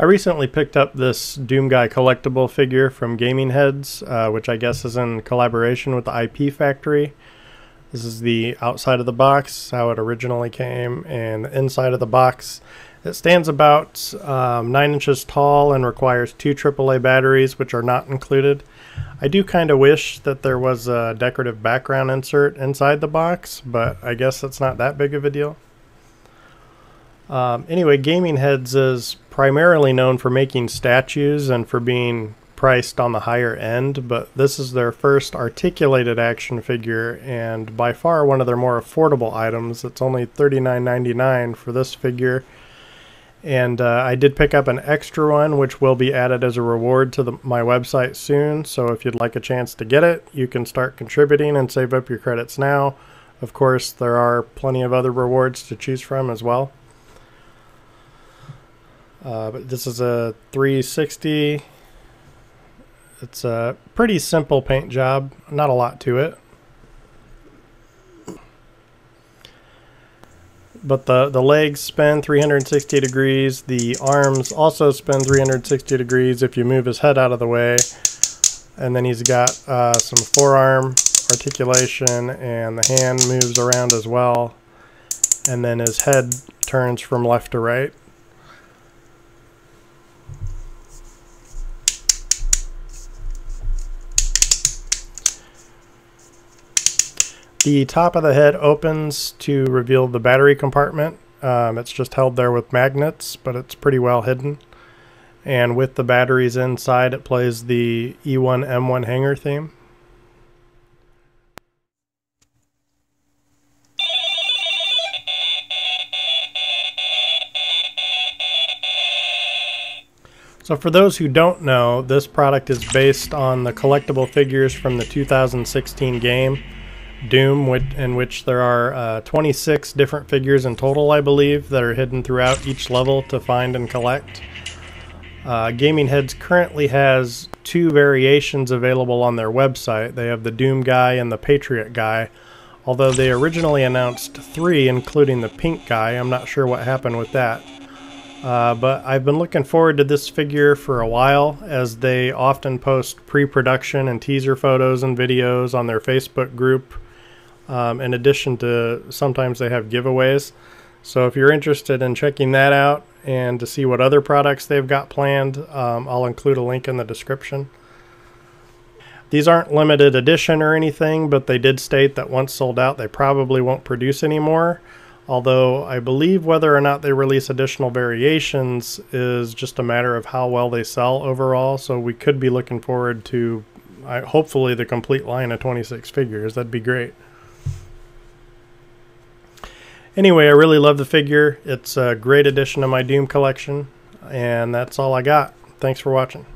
I recently picked up this Doom Guy collectible figure from Gaming Heads, uh, which I guess is in collaboration with the IP Factory. This is the outside of the box, how it originally came, and the inside of the box. It stands about um, 9 inches tall and requires two AAA batteries, which are not included. I do kind of wish that there was a decorative background insert inside the box, but I guess that's not that big of a deal. Um, anyway, Gaming Heads is primarily known for making statues and for being priced on the higher end, but this is their first articulated action figure and by far one of their more affordable items. It's only $39.99 for this figure. And uh, I did pick up an extra one, which will be added as a reward to the, my website soon. So if you'd like a chance to get it, you can start contributing and save up your credits now. Of course, there are plenty of other rewards to choose from as well. Uh, but this is a 360. It's a pretty simple paint job, not a lot to it. But the, the legs spin 360 degrees. The arms also spin 360 degrees if you move his head out of the way. And then he's got uh, some forearm articulation and the hand moves around as well. And then his head turns from left to right. The top of the head opens to reveal the battery compartment. Um, it's just held there with magnets, but it's pretty well hidden. And with the batteries inside, it plays the E1M1 hangar theme. So for those who don't know, this product is based on the collectible figures from the 2016 game. Doom, in which there are uh, 26 different figures in total, I believe, that are hidden throughout each level to find and collect. Uh, Gaming Heads currently has two variations available on their website. They have the Doom guy and the Patriot guy, although they originally announced three, including the pink guy. I'm not sure what happened with that. Uh, but I've been looking forward to this figure for a while, as they often post pre production and teaser photos and videos on their Facebook group um, in addition to sometimes they have giveaways. So if you're interested in checking that out and to see what other products they've got planned, um, I'll include a link in the description. These aren't limited edition or anything, but they did state that once sold out, they probably won't produce anymore. Although I believe whether or not they release additional variations is just a matter of how well they sell overall. So we could be looking forward to uh, hopefully the complete line of 26 figures. That'd be great. Anyway, I really love the figure. It's a great addition to my Doom collection, and that's all I got. Thanks for watching.